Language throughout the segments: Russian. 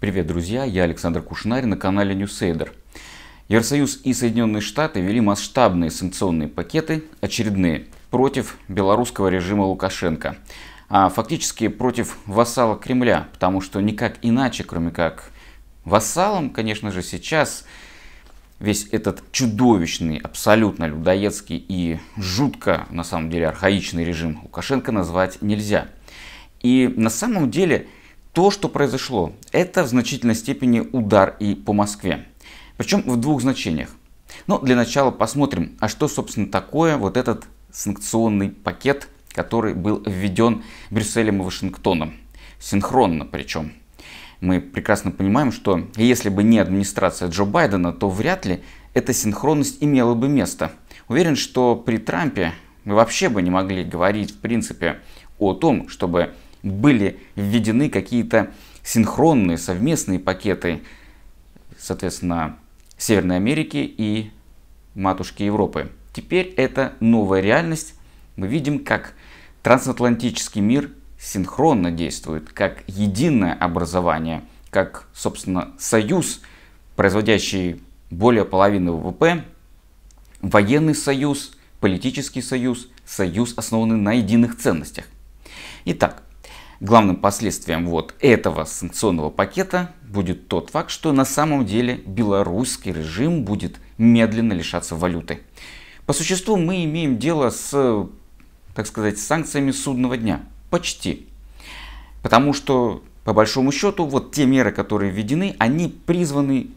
Привет, друзья! Я Александр Кушнарь на канале Newsader. Евросоюз и Соединенные Штаты ввели масштабные санкционные пакеты, очередные, против белорусского режима Лукашенко. А фактически против вассала Кремля, потому что никак иначе, кроме как вассалом, конечно же, сейчас весь этот чудовищный, абсолютно людоедский и жутко, на самом деле, архаичный режим Лукашенко назвать нельзя. И на самом деле то, что произошло, это в значительной степени удар и по Москве. Причем в двух значениях. Но для начала посмотрим, а что, собственно, такое вот этот санкционный пакет, который был введен Брюсселем и Вашингтоном. Синхронно причем. Мы прекрасно понимаем, что если бы не администрация Джо Байдена, то вряд ли эта синхронность имела бы место. Уверен, что при Трампе мы вообще бы не могли говорить, в принципе, о том, чтобы были введены какие-то синхронные совместные пакеты, соответственно, Северной Америки и матушки Европы. Теперь это новая реальность. Мы видим, как трансатлантический мир синхронно действует, как единое образование, как, собственно, союз, производящий более половины ВВП, военный союз, политический союз, союз, основанный на единых ценностях. Итак, Главным последствием вот этого санкционного пакета будет тот факт, что на самом деле белорусский режим будет медленно лишаться валюты. По существу мы имеем дело с, так сказать, санкциями судного дня. Почти. Потому что, по большому счету, вот те меры, которые введены, они призваны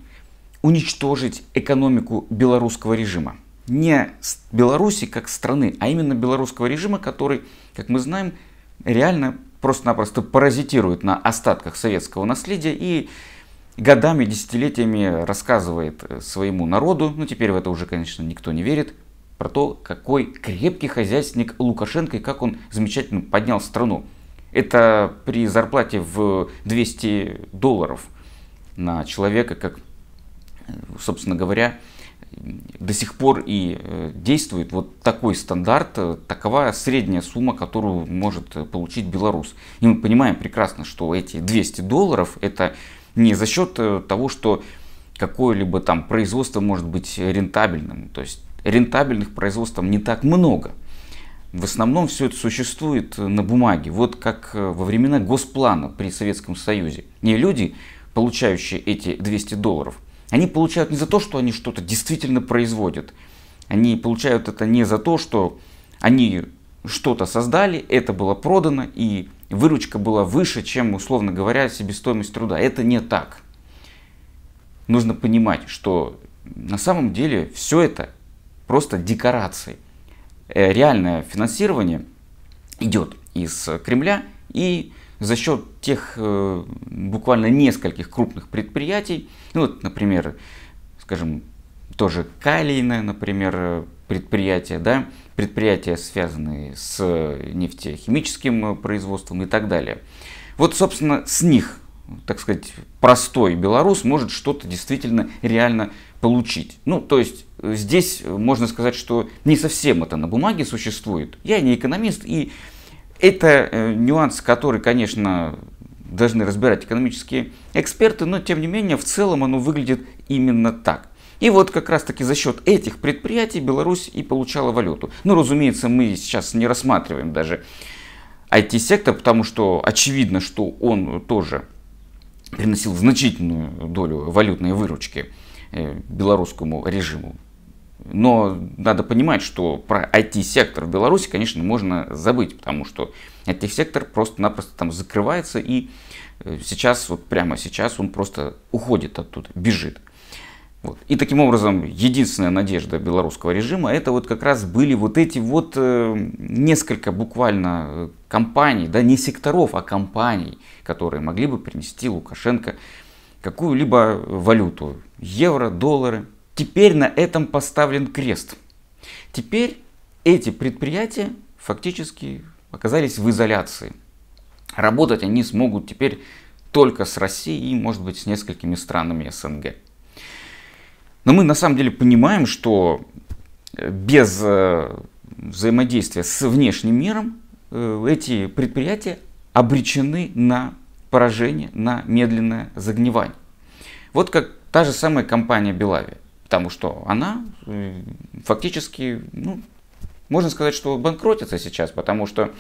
уничтожить экономику белорусского режима. Не Беларуси как страны, а именно белорусского режима, который, как мы знаем, реально просто-напросто паразитирует на остатках советского наследия и годами, десятилетиями рассказывает э, своему народу, ну теперь в это уже, конечно, никто не верит, про то, какой крепкий хозяйственник Лукашенко и как он замечательно поднял страну. Это при зарплате в 200 долларов на человека, как, э, собственно говоря, до сих пор и э, действует вот такой стандарт, э, такова средняя сумма, которую может э, получить белорус. И мы понимаем прекрасно, что эти 200 долларов это не за счет того, что какое-либо там производство может быть рентабельным. То есть рентабельных производств там не так много. В основном все это существует на бумаге. Вот как во времена Госплана при Советском Союзе. Не люди, получающие эти 200 долларов, они получают не за то, что они что-то действительно производят. Они получают это не за то, что они что-то создали, это было продано, и выручка была выше, чем, условно говоря, себестоимость труда. Это не так. Нужно понимать, что на самом деле все это просто декорации. Э, реальное финансирование идет из Кремля и за счет тех э, буквально нескольких крупных предприятий, ну вот, например, скажем, тоже калийное, например, предприятие, да, предприятия, связанные с нефтехимическим производством и так далее. Вот, собственно, с них, так сказать, простой белорус может что-то действительно реально получить. Ну, то есть здесь можно сказать, что не совсем это на бумаге существует. Я не экономист и это э, нюанс, который, конечно, должны разбирать экономические эксперты, но тем не менее в целом оно выглядит именно так. И вот как раз таки за счет этих предприятий Беларусь и получала валюту. Ну, разумеется, мы сейчас не рассматриваем даже IT-сектор, потому что очевидно, что он тоже приносил значительную долю валютной выручки э, белорусскому режиму. Но надо понимать, что про IT-сектор в Беларуси, конечно, можно забыть, потому что IT-сектор просто-напросто там закрывается, и э, сейчас, вот прямо сейчас он просто уходит оттуда, бежит. Вот. И таким образом, единственная надежда белорусского режима, это вот как раз были вот эти вот э, несколько буквально э, компаний, да не секторов, а компаний, которые могли бы принести Лукашенко какую-либо валюту, евро, доллары, Теперь на этом поставлен крест. Теперь эти предприятия фактически оказались в изоляции. Работать они смогут теперь только с Россией и, может быть, с несколькими странами СНГ. Но мы на самом деле понимаем, что без э, взаимодействия с внешним миром э, эти предприятия обречены на поражение на медленное загнивание. Вот как та же самая компания Белавия. Потому что она э, фактически, ну, можно сказать, что банкротится сейчас, потому что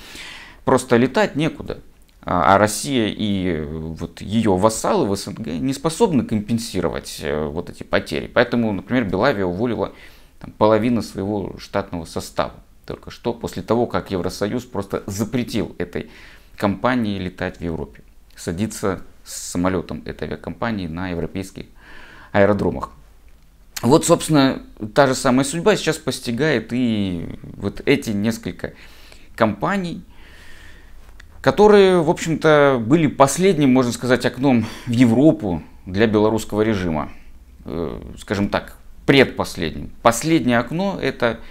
просто летать некуда. А, а Россия и вот ее вассалы в СНГ не способны компенсировать э, вот эти потери. Поэтому, например, Белавия уволила там, половину своего штатного состава. Только что после того, как Евросоюз просто запретил этой компании летать в Европе. Садиться с самолетом этой авиакомпании на европейских аэродромах. Вот, собственно, та же самая судьба сейчас постигает и вот эти несколько компаний, которые, в общем-то, были последним, можно сказать, окном в Европу для белорусского режима. Э, скажем так, предпоследним. Последнее окно – это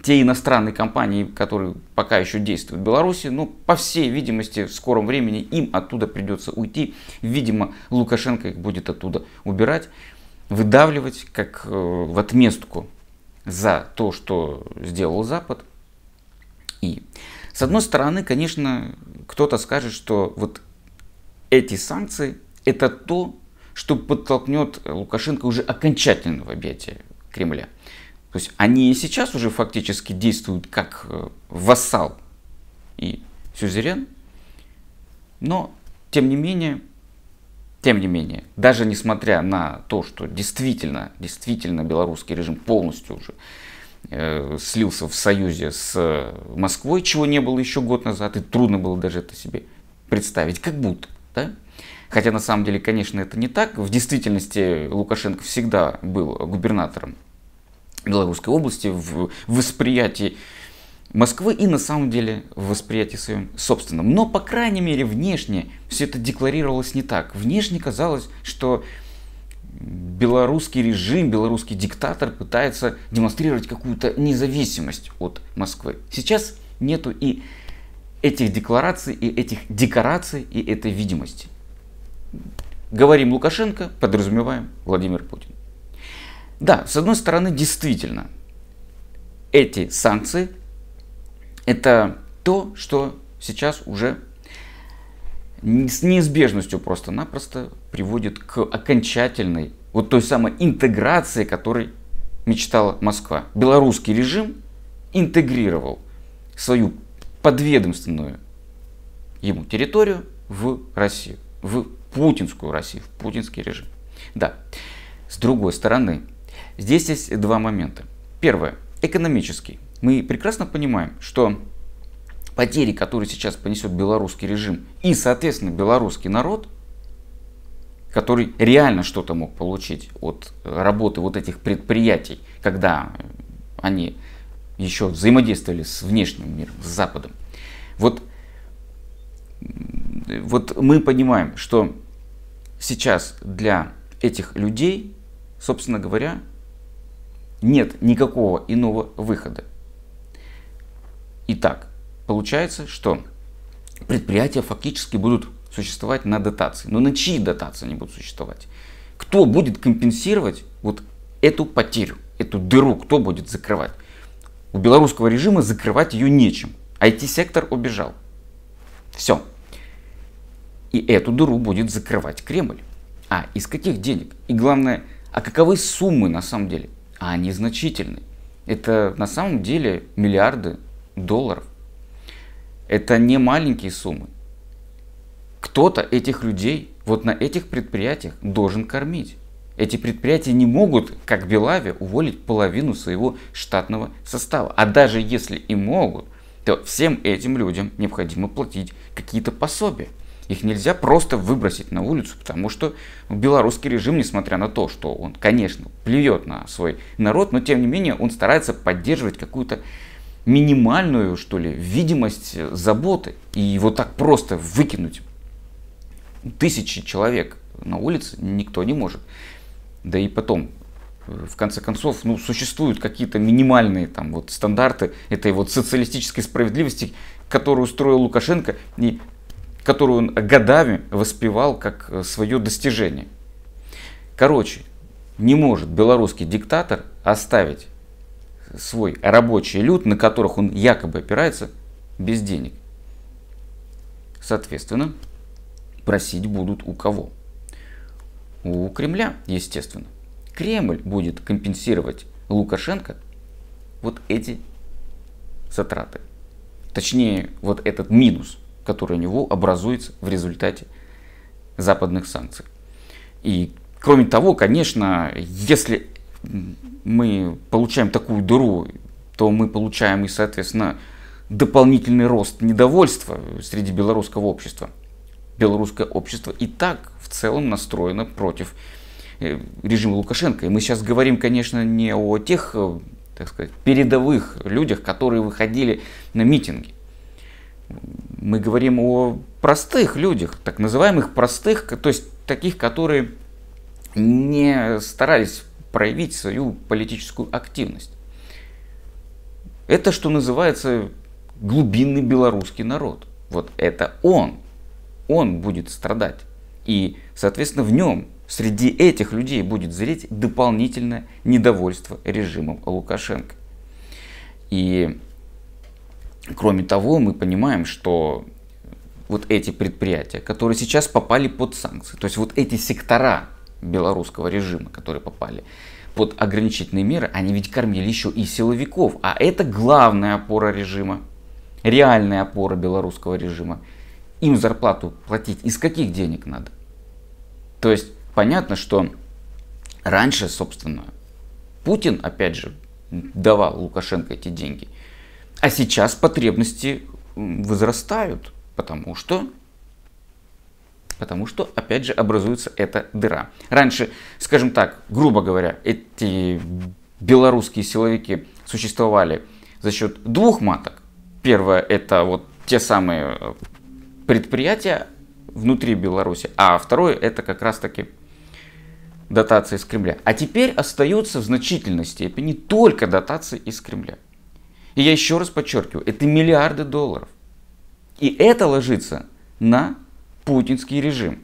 те иностранные компании, которые пока еще действуют в Беларуси, но по всей видимости в скором времени им оттуда придется уйти. Видимо, Лукашенко их будет оттуда убирать, выдавливать как э, в отместку за то, что сделал Запад. И с одной стороны, конечно, кто-то скажет, что вот эти санкции это то, что подтолкнет Лукашенко уже окончательно в объятия Кремля. То есть они и сейчас уже фактически действуют как э, вассал и сюзерен, но тем не менее, тем не менее, даже несмотря на то, что действительно, действительно белорусский режим полностью уже э, слился в союзе с Москвой, чего не было еще год назад, и трудно было даже это себе представить, как будто, да? Хотя на самом деле, конечно, это не так. В действительности Лукашенко всегда был губернатором Белорусской области в восприятии Москвы и на самом деле в восприятии своем собственном. Но, по крайней мере, внешне все это декларировалось не так. Внешне казалось, что белорусский режим, белорусский диктатор пытается демонстрировать какую-то независимость от Москвы. Сейчас нету и этих деклараций, и этих декораций, и этой видимости. Говорим Лукашенко, подразумеваем Владимир Путин. Да, с одной стороны, действительно, эти санкции это то, что сейчас уже с неизбежностью просто-напросто приводит к окончательной вот той самой интеграции, которой мечтала Москва. Белорусский режим интегрировал свою подведомственную ему территорию в Россию, в путинскую Россию, в путинский режим. Да, с другой стороны, здесь есть два момента. Первое, экономический. Мы прекрасно понимаем, что потери, которые сейчас понесет белорусский режим и, соответственно, белорусский народ, который реально что-то мог получить от работы вот этих предприятий, когда они еще взаимодействовали с внешним миром, с Западом. Вот, вот мы понимаем, что сейчас для этих людей, собственно говоря, нет никакого иного выхода. Итак, получается, что предприятия фактически будут существовать на дотации. Но на чьи дотации они будут существовать? Кто будет компенсировать вот эту потерю, эту дыру, кто будет закрывать? У белорусского режима закрывать ее нечем. IT-сектор убежал. Все. И эту дыру будет закрывать Кремль. А из каких денег? И главное, а каковы суммы на самом деле? А они значительны. Это на самом деле миллиарды долларов. Это не маленькие суммы. Кто-то этих людей вот на этих предприятиях должен кормить. Эти предприятия не могут, как Белаве, уволить половину своего штатного состава. А даже если и могут, то всем этим людям необходимо платить какие-то пособия. Их нельзя просто выбросить на улицу, потому что белорусский режим, несмотря на то, что он, конечно, плюет на свой народ, но тем не менее он старается поддерживать какую-то минимальную, что ли, видимость заботы. И вот так просто выкинуть тысячи человек на улице никто не может. Да и потом, в конце концов, ну, существуют какие-то минимальные там вот стандарты этой вот социалистической справедливости, которую устроил Лукашенко и которую он годами воспевал как э, свое достижение. Короче, не может белорусский диктатор оставить свой рабочий люд, на которых он якобы опирается, без денег. Соответственно, просить будут у кого? У Кремля, естественно. Кремль будет компенсировать Лукашенко вот эти затраты. Точнее, вот этот минус, который у него образуется в результате западных санкций. И кроме того, конечно, если мы получаем такую дыру, то мы получаем и, соответственно, дополнительный рост недовольства среди белорусского общества. Белорусское общество и так в целом настроено против э, режима Лукашенко. И мы сейчас говорим, конечно, не о тех, э, так сказать, передовых людях, которые выходили на митинги. Мы говорим о простых людях, так называемых простых, то есть таких, которые не старались проявить свою политическую активность. Это, что называется, глубинный белорусский народ. Вот это он. Он будет страдать. И, соответственно, в нем, среди этих людей будет зреть дополнительное недовольство режимом Лукашенко. И, кроме того, мы понимаем, что вот эти предприятия, которые сейчас попали под санкции, то есть вот эти сектора белорусского режима, которые попали под ограничительные меры, они ведь кормили еще и силовиков. А это главная опора режима, реальная опора белорусского режима. Им зарплату платить из каких денег надо? То есть понятно, что раньше, собственно, Путин, опять же, давал Лукашенко эти деньги. А сейчас потребности возрастают, потому что Потому что, опять же, образуется эта дыра. Раньше, скажем так, грубо говоря, эти белорусские силовики существовали за счет двух маток. Первое это вот те самые э, предприятия внутри Беларуси, а второе это как раз таки дотации из Кремля. А теперь остается в значительной степени только дотации из Кремля. И я еще раз подчеркиваю, это миллиарды долларов. И это ложится на путинский режим.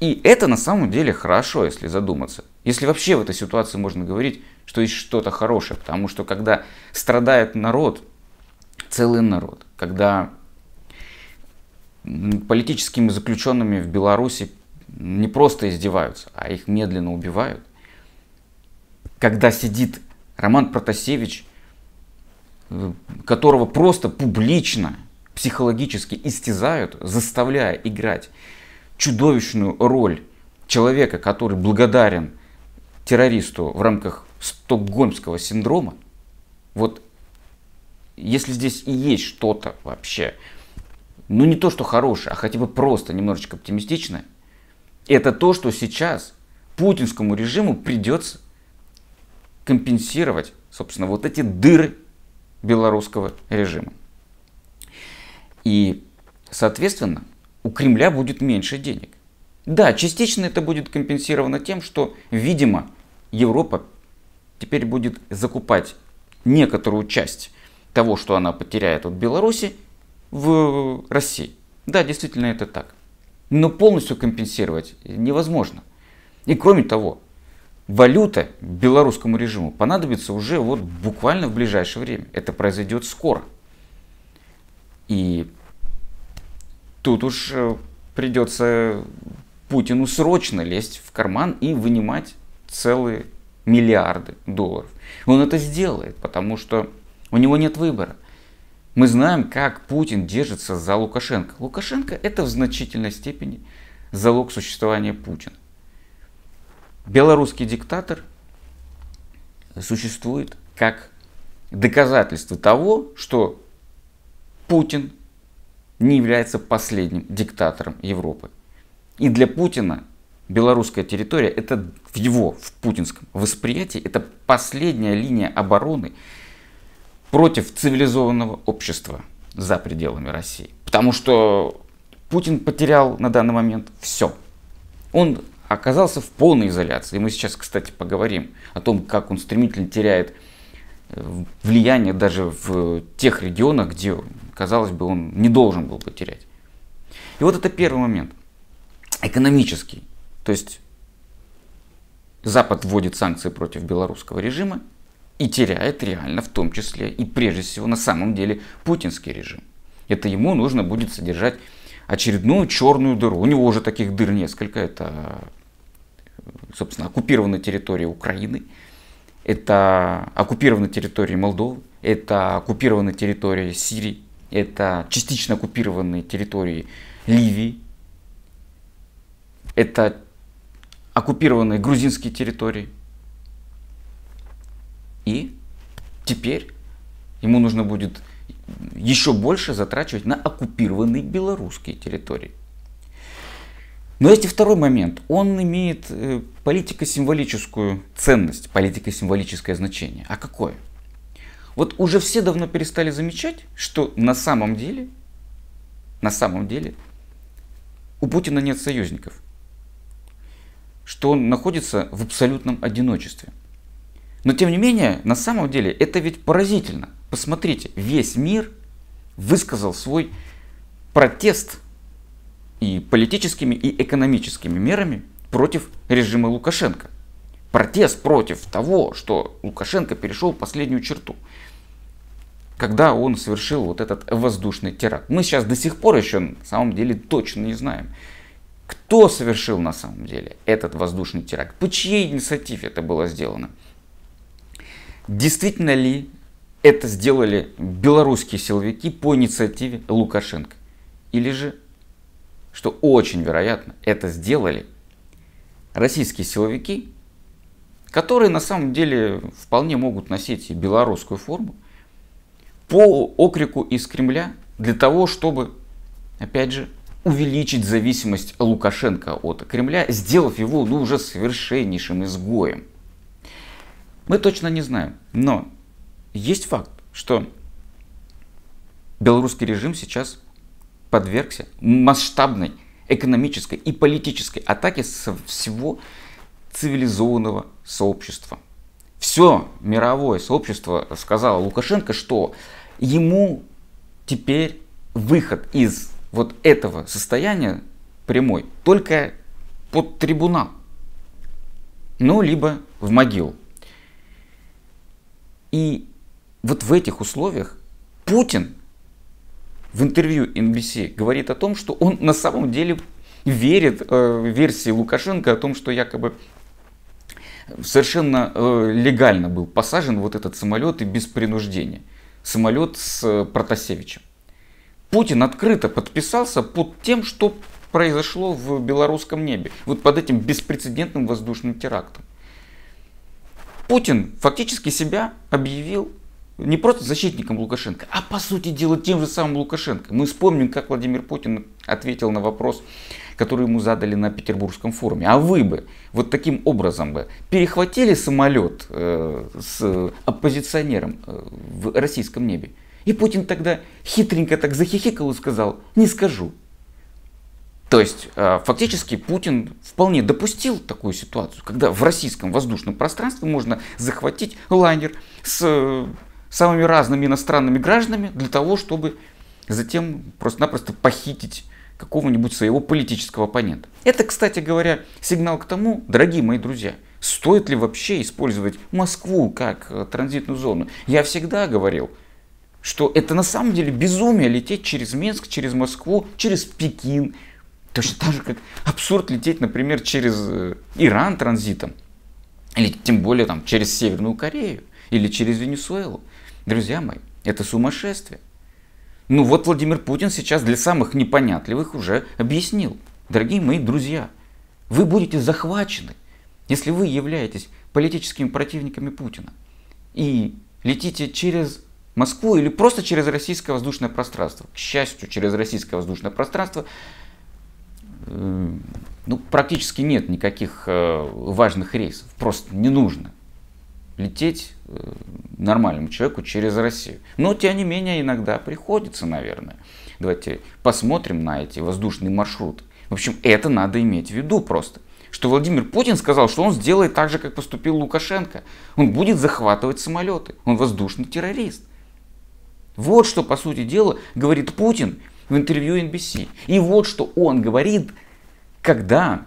И это на самом деле хорошо, если задуматься. Если вообще в этой ситуации можно говорить, что есть что-то хорошее. Потому что когда страдает народ, целый народ, когда политическими заключенными в Беларуси не просто издеваются, а их медленно убивают, когда сидит Роман Протасевич, э, которого просто публично психологически истязают, заставляя играть чудовищную роль человека, который благодарен террористу в рамках стокгольмского синдрома, вот если здесь и есть что-то вообще, ну не то, что хорошее, а хотя бы просто немножечко оптимистичное, это то, что сейчас путинскому режиму придется компенсировать, собственно, вот эти дыры белорусского режима. И, соответственно, у Кремля будет меньше денег. Да, частично это будет компенсировано тем, что, видимо, Европа теперь будет закупать некоторую часть того, что она потеряет от Беларуси, в России. Да, действительно это так. Но полностью компенсировать невозможно. И кроме того, валюта белорусскому режиму понадобится уже вот буквально в ближайшее время. Это произойдет скоро. И тут уж э, придется Путину срочно лезть в карман и вынимать целые миллиарды долларов. Он это сделает, потому что у него нет выбора. Мы знаем, как Путин держится за Лукашенко. Лукашенко это в значительной степени залог существования Путина. Белорусский диктатор существует как доказательство того, что Путин не является последним диктатором Европы. И для Путина белорусская территория, это в его, в путинском восприятии, это последняя линия обороны против цивилизованного общества за пределами России. Потому что Путин потерял на данный момент все. Он оказался в полной изоляции. И мы сейчас, кстати, поговорим о том, как он стремительно теряет влияние даже в тех регионах, где, казалось бы, он не должен был потерять. И вот это первый момент. Экономический. То есть Запад вводит санкции против белорусского режима и теряет реально в том числе и прежде всего на самом деле путинский режим. Это ему нужно будет содержать очередную черную дыру. У него уже таких дыр несколько. Это, собственно, оккупированная территория Украины, это оккупированная территория Молдовы, это оккупированная территория Сирии, это частично оккупированные территории Ливии, это оккупированные грузинские территории. И теперь ему нужно будет еще больше затрачивать на оккупированные белорусские территории. Но есть и второй момент. Он имеет э, политико-символическую ценность, политико-символическое значение. А какое? Вот уже все давно перестали замечать, что на самом деле, на самом деле, у Путина нет союзников. Что он находится в абсолютном одиночестве. Но тем не менее, на самом деле, это ведь поразительно. Посмотрите, весь мир высказал свой протест и политическими, и экономическими мерами против режима Лукашенко. Протест против того, что Лукашенко перешел последнюю черту когда он совершил вот этот воздушный теракт. Мы сейчас до сих пор еще на самом деле точно не знаем, кто совершил на самом деле этот воздушный теракт, по чьей инициативе это было сделано. Действительно ли это сделали белорусские силовики по инициативе Лукашенко? Или же, что очень вероятно, это сделали российские силовики, которые на самом деле вполне могут носить белорусскую форму, по окрику из Кремля для того, чтобы, опять же, увеличить зависимость Лукашенко от Кремля, сделав его ну, уже совершеннейшим изгоем. Мы точно не знаем, но есть факт, что белорусский режим сейчас подвергся масштабной экономической и политической атаке со всего цивилизованного сообщества все мировое сообщество сказало Лукашенко, что ему теперь выход из вот этого состояния прямой только под трибунал. Ну, либо в могилу. И вот в этих условиях Путин в интервью NBC говорит о том, что он на самом деле верит э, версии Лукашенко о том, что якобы совершенно э, легально был посажен вот этот самолет и без принуждения. Самолет с э, Протасевичем. Путин открыто подписался под тем, что произошло в белорусском небе. Вот под этим беспрецедентным воздушным терактом. Путин фактически себя объявил не просто защитником Лукашенко, а по сути дела тем же самым Лукашенко. Мы вспомним, как Владимир Путин ответил на вопрос который ему задали на Петербургском форуме. А вы бы вот таким образом бы перехватили самолет э, с оппозиционером э, в российском небе? И Путин тогда хитренько так захихикал и сказал, не скажу. То есть э, фактически Путин вполне допустил такую ситуацию, когда в российском воздушном пространстве можно захватить лайнер с самыми разными иностранными гражданами для того, чтобы затем просто-напросто похитить какого-нибудь своего политического оппонента. Это, кстати говоря, сигнал к тому, дорогие мои друзья, стоит ли вообще использовать Москву как э, транзитную зону. Я всегда говорил, что это на самом деле безумие лететь через Минск, через Москву, через Пекин. Точно так же, как абсурд лететь, например, через э, Иран транзитом. Или тем более там, через Северную Корею. Или через Венесуэлу. Друзья мои, это сумасшествие. Ну вот Владимир Путин сейчас для самых непонятливых уже объяснил. Дорогие мои друзья, вы будете захвачены, если вы являетесь политическими противниками Путина. И летите через Москву или просто через российское воздушное пространство. К счастью, через российское воздушное пространство э, ну, практически нет никаких э, важных рейсов. Просто не нужно лететь э, нормальному человеку через Россию. Но, тем не менее, иногда приходится, наверное. Давайте посмотрим на эти воздушные маршруты. В общем, это надо иметь в виду просто. Что Владимир Путин сказал, что он сделает так же, как поступил Лукашенко. Он будет захватывать самолеты. Он воздушный террорист. Вот что, по сути дела, говорит Путин в интервью NBC. И вот что он говорит, когда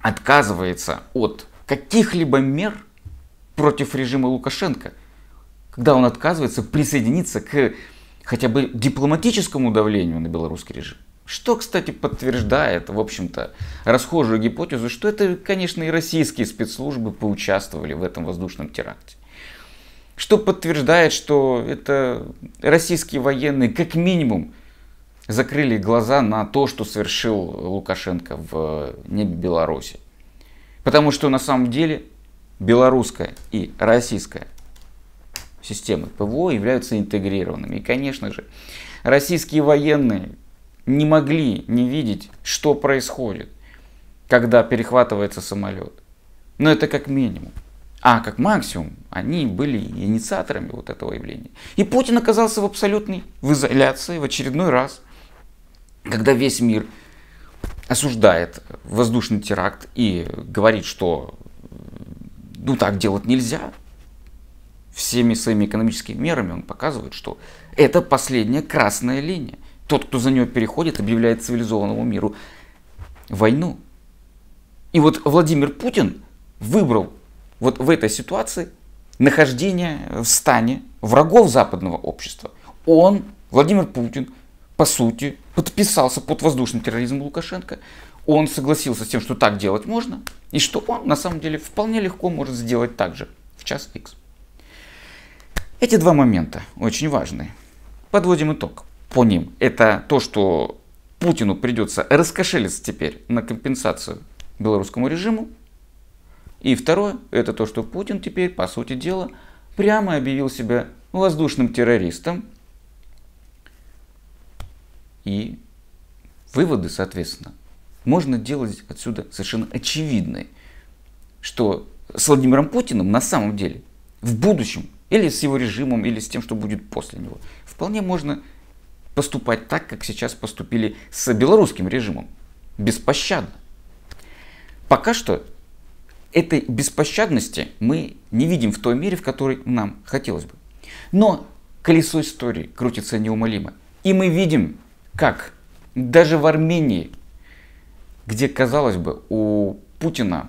отказывается от каких-либо мер – против режима Лукашенко, когда он отказывается присоединиться к хотя бы дипломатическому давлению на белорусский режим. Что, кстати, подтверждает, в общем-то, расхожую гипотезу, что это, конечно, и российские спецслужбы поучаствовали в этом воздушном теракте. Что подтверждает, что это российские военные, как минимум, закрыли глаза на то, что совершил Лукашенко в небе Беларуси. Потому что на самом деле белорусская и российская системы ПВО являются интегрированными. И, конечно же, российские военные не могли не видеть, что происходит, когда перехватывается самолет. Но это как минимум. А как максимум, они были инициаторами вот этого явления. И Путин оказался в абсолютной в изоляции в очередной раз, когда весь мир осуждает воздушный теракт и говорит, что ну так делать нельзя. Всеми своими экономическими мерами он показывает, что это последняя красная линия. Тот, кто за нее переходит, объявляет цивилизованному миру войну. И вот Владимир Путин выбрал вот в этой ситуации нахождение в стане врагов западного общества. Он, Владимир Путин, по сути, подписался под воздушный терроризм Лукашенко. Он согласился с тем, что так делать можно, и что он на самом деле вполне легко может сделать так же в час X. Эти два момента очень важны. Подводим итог по ним. Это то, что Путину придется раскошелиться теперь на компенсацию белорусскому режиму. И второе, это то, что Путин теперь, по сути дела, прямо объявил себя воздушным террористом, и выводы, соответственно, можно делать отсюда совершенно очевидные, что с Владимиром Путиным на самом деле в будущем, или с его режимом, или с тем, что будет после него, вполне можно поступать так, как сейчас поступили с белорусским режимом. Беспощадно. Пока что этой беспощадности мы не видим в той мере, в которой нам хотелось бы. Но колесо истории крутится неумолимо. И мы видим как даже в Армении, где, казалось бы, у Путина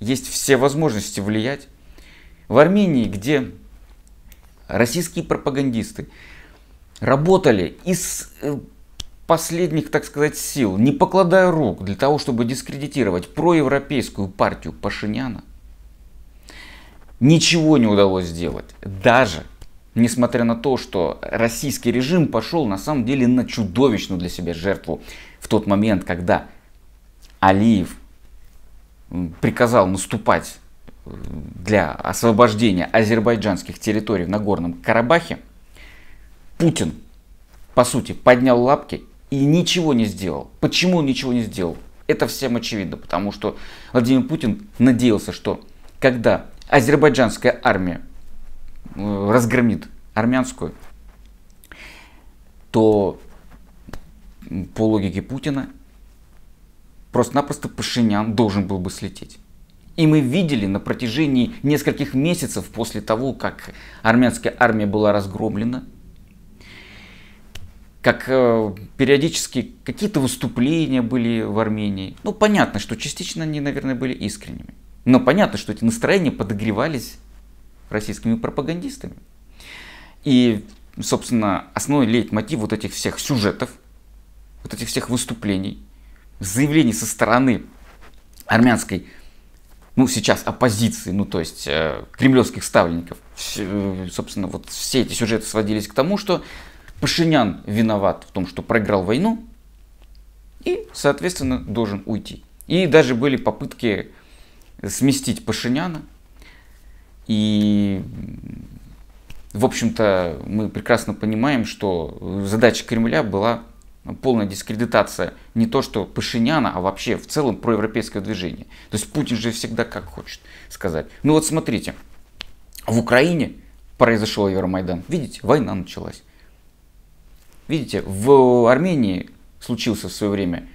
есть все возможности влиять, в Армении, где российские пропагандисты работали из э, последних, так сказать, сил, не покладая рук для того, чтобы дискредитировать проевропейскую партию Пашиняна, ничего не удалось сделать. Даже Несмотря на то, что российский режим пошел на самом деле на чудовищную для себя жертву в тот момент, когда Алиев приказал наступать э, для освобождения азербайджанских территорий в Нагорном Карабахе, Путин, по сути, поднял лапки и ничего не сделал. Почему он ничего не сделал? Это всем очевидно, потому что Владимир Путин надеялся, что когда азербайджанская армия Э, разгромит армянскую, то по логике Путина просто-напросто Пашинян должен был бы слететь. И мы видели на протяжении нескольких месяцев после того, как армянская армия была разгромлена, как э, периодически какие-то выступления были в Армении. Ну, понятно, что частично они, наверное, были искренними. Но понятно, что эти настроения подогревались российскими пропагандистами. И, собственно, основной лейтмотив вот этих всех сюжетов, вот этих всех выступлений, заявлений со стороны армянской, ну, сейчас оппозиции, ну, то есть э, кремлевских ставленников, все, собственно, вот все эти сюжеты сводились к тому, что Пашинян виноват в том, что проиграл войну и, соответственно, должен уйти. И даже были попытки сместить Пашиняна и, в общем-то, мы прекрасно понимаем, что задача Кремля была полная дискредитация не то что Пашиняна, а вообще в целом проевропейского движения. То есть Путин же всегда как хочет сказать. Ну вот смотрите, в Украине произошел Евромайдан. Видите, война началась. Видите, в Армении случился в свое время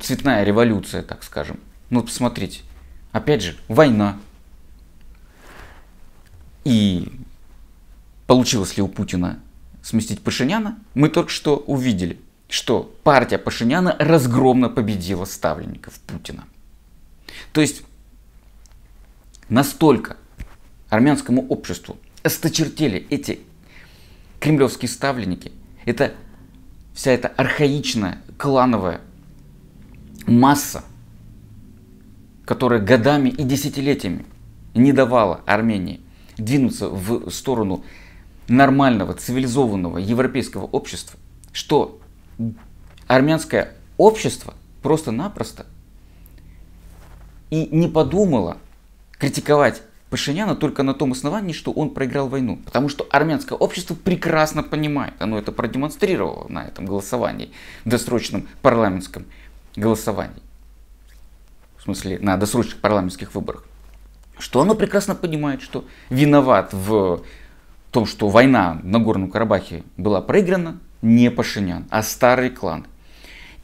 цветная революция, так скажем. Ну вот посмотрите, опять же, война, и получилось ли у Путина сместить Пашиняна, мы только что увидели, что партия Пашиняна разгромно победила ставленников Путина. То есть настолько армянскому обществу осточертели эти кремлевские ставленники, это вся эта архаичная, клановая масса, которая годами и десятилетиями не давала Армении двинуться в сторону нормального, цивилизованного европейского общества, что армянское общество просто-напросто и не подумало критиковать Пашиняна только на том основании, что он проиграл войну. Потому что армянское общество прекрасно понимает, оно это продемонстрировало на этом голосовании, досрочном парламентском голосовании. В смысле, на досрочных парламентских выборах. Что оно прекрасно понимает, что виноват в том, что война на Горном Карабахе была проиграна, не Пашинян, а старый клан.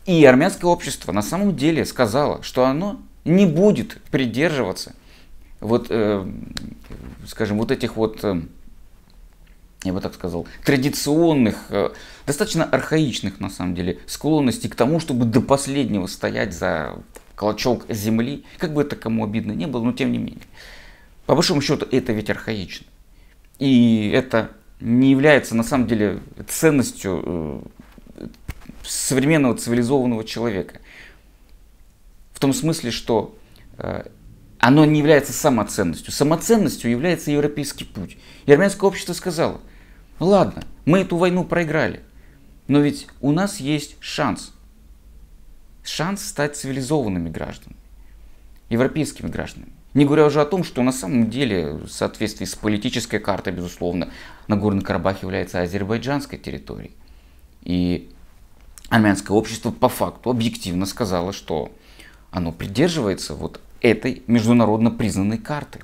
И армянское общество на самом деле сказало, что оно не будет придерживаться вот, э, скажем, вот этих вот, э, я бы так сказал, традиционных, э, достаточно архаичных на самом деле склонностей к тому, чтобы до последнего стоять за клочок земли, как бы это кому обидно не было, но тем не менее. По большому счету это ведь архаично. И это не является на самом деле ценностью э, современного цивилизованного человека. В том смысле, что э, оно не является самоценностью. Самоценностью является европейский путь. И армянское общество сказало, ладно, мы эту войну проиграли, но ведь у нас есть шанс. Шанс стать цивилизованными гражданами, европейскими гражданами. Не говоря уже о том, что на самом деле, в соответствии с политической картой, безусловно, Нагорный Карабах является азербайджанской территорией. И армянское общество по факту объективно сказало, что оно придерживается вот этой международно признанной карты.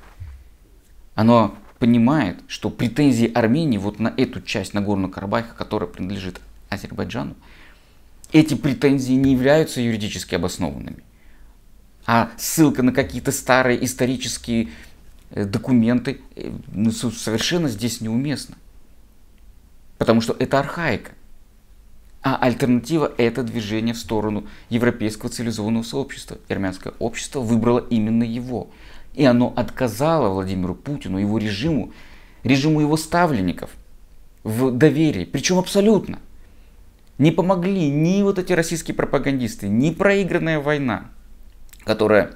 Оно понимает, что претензии Армении вот на эту часть Нагорного Карабаха, которая принадлежит Азербайджану, эти претензии не являются юридически обоснованными. А ссылка на какие-то старые исторические документы э, ну, совершенно здесь неуместна. Потому что это архаика. А альтернатива – это движение в сторону европейского цивилизованного сообщества. Армянское общество выбрало именно его. И оно отказало Владимиру Путину, его режиму, режиму его ставленников в доверии. Причем абсолютно. Не помогли ни вот эти российские пропагандисты, ни проигранная война, которая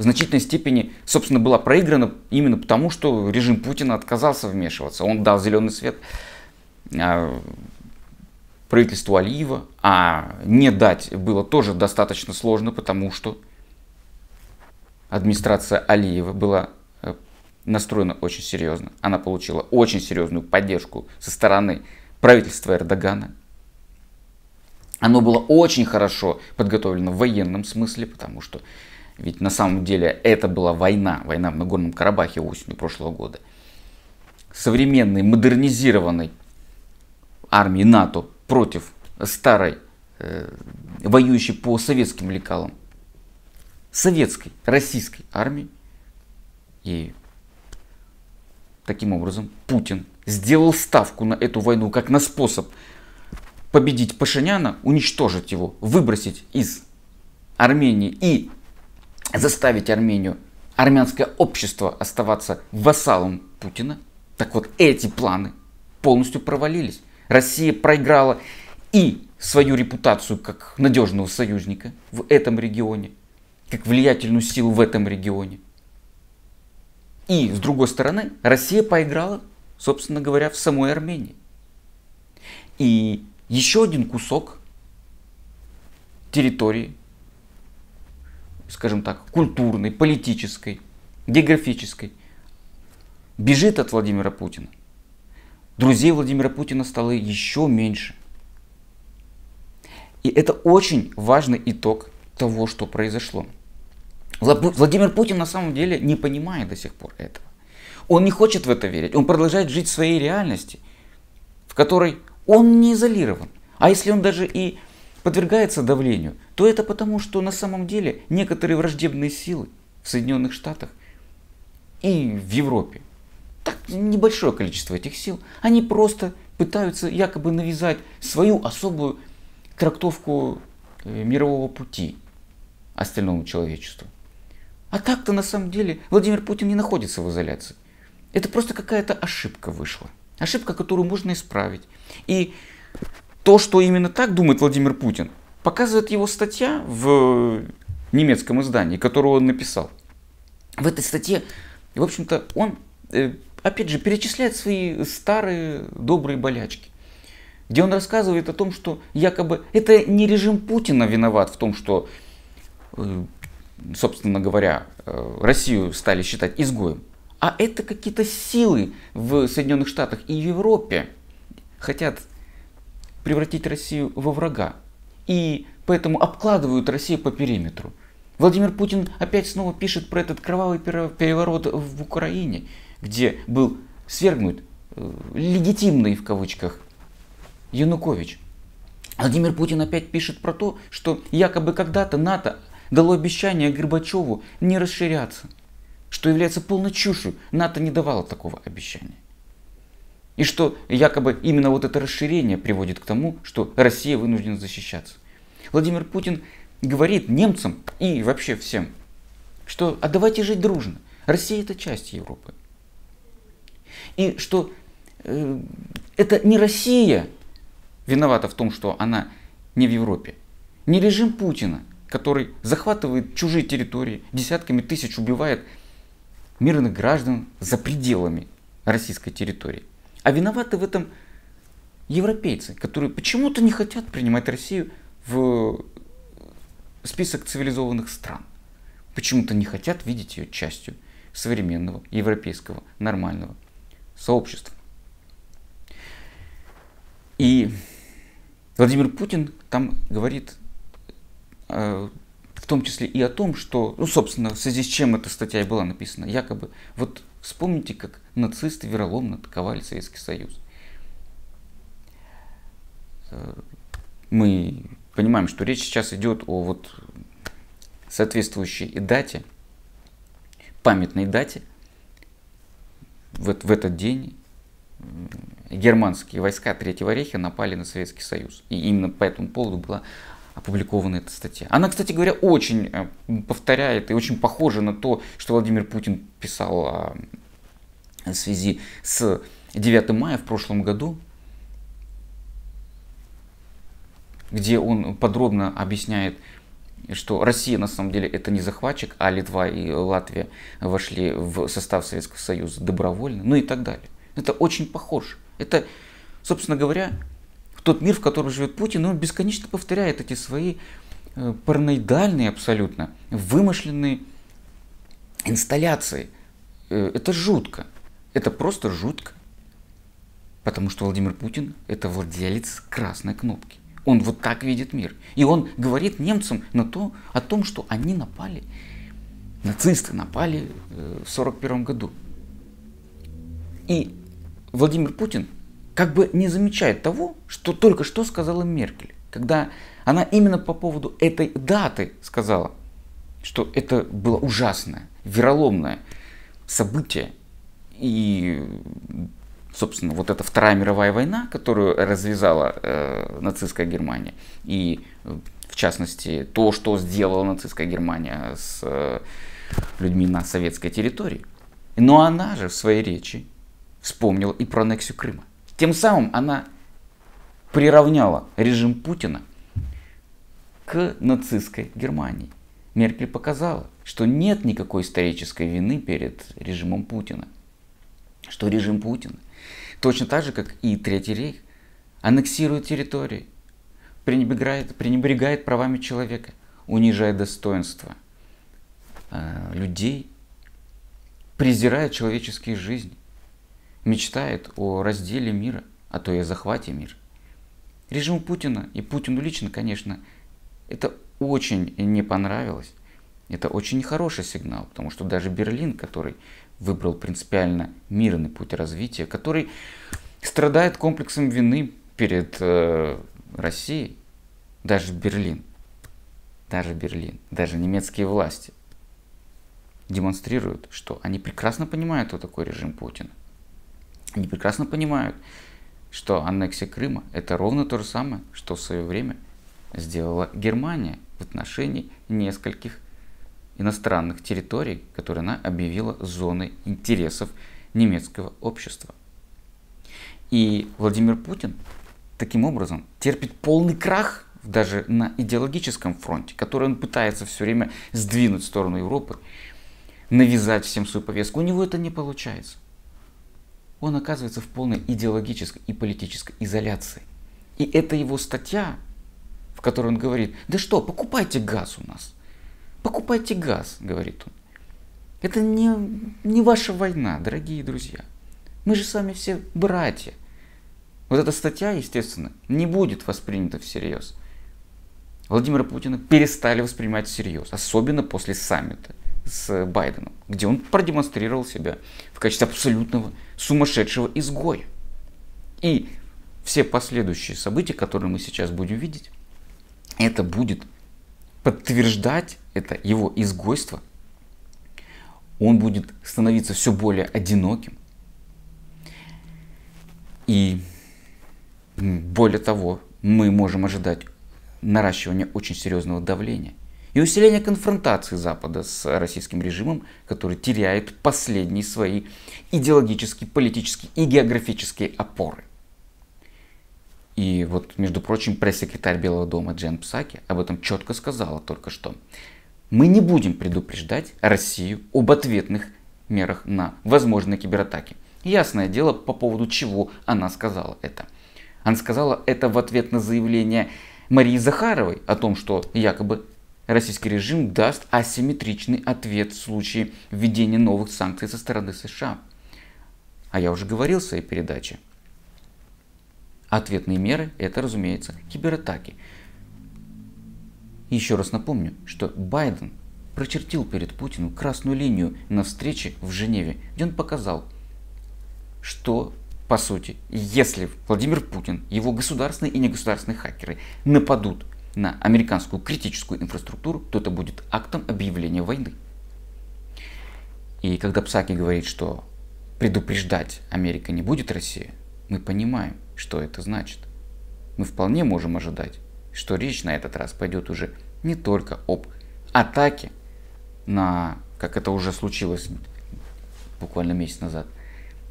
в значительной степени, собственно, была проиграна именно потому, что режим Путина отказался вмешиваться. Он дал зеленый свет а, правительству Алиева, а не дать было тоже достаточно сложно, потому что администрация Алиева была э, настроена очень серьезно. Она получила очень серьезную поддержку со стороны правительства Эрдогана. Оно было очень хорошо подготовлено в военном смысле, потому что ведь на самом деле это была война, война в Нагорном Карабахе осенью прошлого года. Современной, модернизированной армии НАТО против старой, э, воюющей по советским лекалам, советской, российской армии. И таким образом Путин сделал ставку на эту войну как на способ победить Пашиняна, уничтожить его, выбросить из Армении и заставить Армению, армянское общество оставаться вассалом Путина. Так вот, эти планы полностью провалились. Россия проиграла и свою репутацию как надежного союзника в этом регионе, как влиятельную силу в этом регионе. И, с другой стороны, Россия проиграла, собственно говоря, в самой Армении. И еще один кусок территории, скажем так, культурной, политической, географической, бежит от Владимира Путина друзей Владимира Путина стало еще меньше. И это очень важный итог того, что произошло. Владимир Путин на самом деле не понимает до сих пор этого. Он не хочет в это верить. Он продолжает жить в своей реальности, в которой он не изолирован. А если он даже и подвергается давлению, то это потому, что на самом деле некоторые враждебные силы в Соединенных Штатах и в Европе так небольшое количество этих сил, они просто пытаются якобы навязать свою особую трактовку э, мирового пути остальному человечеству. А так-то на самом деле Владимир Путин не находится в изоляции. Это просто какая-то ошибка вышла. Ошибка, которую можно исправить. И то, что именно так думает Владимир Путин, показывает его статья в немецком издании, которую он написал. В этой статье, в общем-то, он, э, опять же, перечисляет свои старые добрые болячки. Где он рассказывает о том, что якобы это не режим Путина виноват в том, что, э, собственно говоря, э, Россию стали считать изгоем. А это какие-то силы в Соединенных Штатах и Европе хотят превратить Россию во врага. И поэтому обкладывают Россию по периметру. Владимир Путин опять снова пишет про этот кровавый переворот в Украине, где был свергнут э, легитимный в кавычках Янукович. Владимир Путин опять пишет про то, что якобы когда-то НАТО дало обещание Горбачеву не расширяться, что является полной чушью. НАТО не давало такого обещания. И что якобы именно вот это расширение приводит к тому, что Россия вынуждена защищаться. Владимир Путин говорит немцам и вообще всем, что а давайте жить дружно. Россия это часть Европы. И что э, это не Россия виновата в том, что она не в Европе. Не режим Путина, который захватывает чужие территории, десятками тысяч убивает мирных граждан за пределами российской территории. А виноваты в этом европейцы, которые почему-то не хотят принимать Россию в список цивилизованных стран. Почему-то не хотят видеть ее частью современного европейского нормального сообщества. И Владимир Путин там говорит э, в том числе и о том, что, ну, собственно, в связи с чем эта статья и была написана, якобы, вот вспомните, как нацисты вероломно атаковали Советский Союз. Э, мы понимаем, что речь сейчас идет о вот соответствующей дате, памятной дате. В, в этот день германские войска Третьего рейха напали на Советский Союз. И именно по этому поводу была опубликована эта статья. Она, кстати говоря, очень э, повторяет и очень похожа на то, что Владимир Путин писал в связи с 9 мая в прошлом году, где он подробно объясняет, что Россия на самом деле это не захватчик, а Литва и Латвия вошли в состав Советского Союза добровольно, ну и так далее. Это очень похоже. Это, собственно говоря, тот мир, в котором живет Путин, он бесконечно повторяет эти свои э, параноидальные абсолютно, вымышленные инсталляции. Э, это жутко. Это просто жутко. Потому что Владимир Путин это владелец красной кнопки. Он вот так видит мир. И он говорит немцам на то, о том, что они напали, нацисты напали э, в 1941 году. И Владимир Путин как бы не замечает того, что только что сказала Меркель. Когда она именно по поводу этой даты сказала, что это было ужасное, вероломное событие. И собственно, вот эта Вторая мировая война, которую развязала э, нацистская Германия, и в частности то, что сделала нацистская Германия с э, людьми на советской территории. Но она же в своей речи вспомнила и про аннексию Крыма. Тем самым она приравняла режим Путина к нацистской Германии. Меркель показала, что нет никакой исторической вины перед режимом Путина. Что режим Путина Точно так же, как и Третий рейх, аннексирует территории, пренебрегает, пренебрегает правами человека, унижает достоинство э, людей, презирает человеческие жизни, мечтает о разделе мира, а то и о захвате мира. Режиму Путина и Путину лично, конечно, это очень не понравилось. Это очень нехороший сигнал, потому что даже Берлин, который выбрал принципиально мирный путь развития, который страдает комплексом вины перед э, Россией, даже Берлин, даже Берлин, даже немецкие власти демонстрируют, что они прекрасно понимают, кто такой режим Путина. Они прекрасно понимают, что аннексия Крыма это ровно то же самое, что в свое время сделала Германия в отношении нескольких иностранных территорий, которые она объявила зоной интересов немецкого общества. И Владимир Путин таким образом терпит полный крах даже на идеологическом фронте, который он пытается все время сдвинуть в сторону Европы, навязать всем свою повестку. У него это не получается. Он оказывается в полной идеологической и политической изоляции. И это его статья, в которой он говорит, да что, покупайте газ у нас. Покупайте газ, говорит он. Это не, не ваша война, дорогие друзья. Мы же с вами все братья. Вот эта статья, естественно, не будет воспринята всерьез. Владимира Путина перестали воспринимать всерьез, особенно после саммита с Байденом, где он продемонстрировал себя в качестве абсолютного сумасшедшего изгоя. И все последующие события, которые мы сейчас будем видеть, это будет подтверждать это его изгойство. Он будет становиться все более одиноким. И более того, мы можем ожидать наращивание очень серьезного давления и усиление конфронтации Запада с российским режимом, который теряет последние свои идеологические, политические и географические опоры. И вот, между прочим, пресс-секретарь Белого дома Джен Псаки об этом четко сказала только что. Мы не будем предупреждать Россию об ответных мерах на возможные кибератаки. Ясное дело, по поводу чего она сказала это. Она сказала это в ответ на заявление Марии Захаровой о том, что якобы российский режим даст асимметричный ответ в случае введения новых санкций со стороны США. А я уже говорил в своей передаче. Ответные меры – это, разумеется, кибератаки. Еще раз напомню, что Байден прочертил перед Путиным красную линию на встрече в Женеве, где он показал, что по сути, если Владимир Путин, его государственные и негосударственные хакеры нападут на американскую критическую инфраструктуру, то это будет актом объявления войны. И когда Псаки говорит, что предупреждать Америка не будет Россия, мы понимаем, что это значит. Мы вполне можем ожидать, что речь на этот раз пойдет уже не только об атаке на, как это уже случилось буквально месяц назад,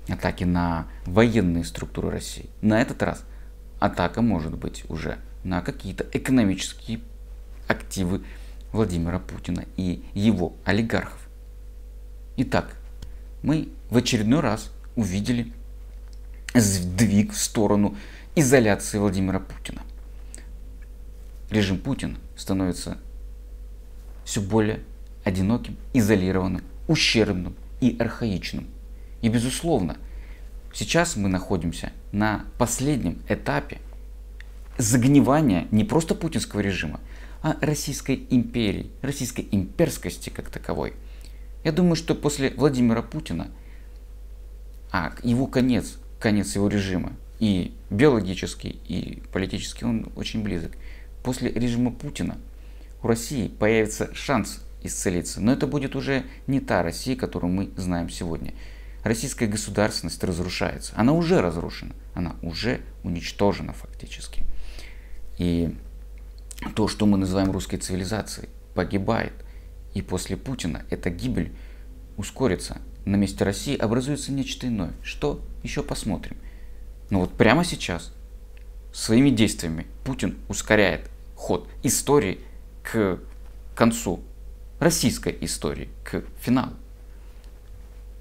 атаки на военные структуры России. На этот раз атака может быть уже на какие-то экономические активы Владимира Путина и его олигархов. Итак, мы в очередной раз увидели сдвиг в сторону изоляции Владимира Путина. Режим Путина становится все более одиноким, изолированным, ущербным и архаичным – и безусловно, сейчас мы находимся на последнем этапе загнивания не просто путинского режима, а Российской империи, российской имперскости как таковой. Я думаю, что после Владимира Путина, а его конец, конец его режима, и биологический, и политический, он очень близок. После режима Путина у России появится шанс исцелиться, но это будет уже не та Россия, которую мы знаем сегодня российская государственность разрушается. Она уже разрушена, она уже уничтожена фактически. И то, что мы называем русской цивилизацией, погибает. И после Путина эта гибель ускорится. На месте России образуется нечто иное. Что? Еще посмотрим. Но вот прямо сейчас своими действиями Путин ускоряет ход истории к концу российской истории, к финалу.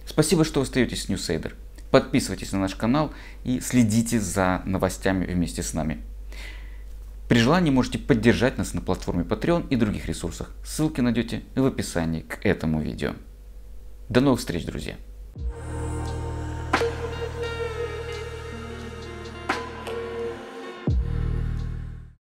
Спасибо, что остаетесь с Newsader. Подписывайтесь на наш канал и следите за новостями вместе с нами. При желании можете поддержать нас на платформе Patreon и других ресурсах. Ссылки найдете в описании к этому видео. До новых встреч, друзья!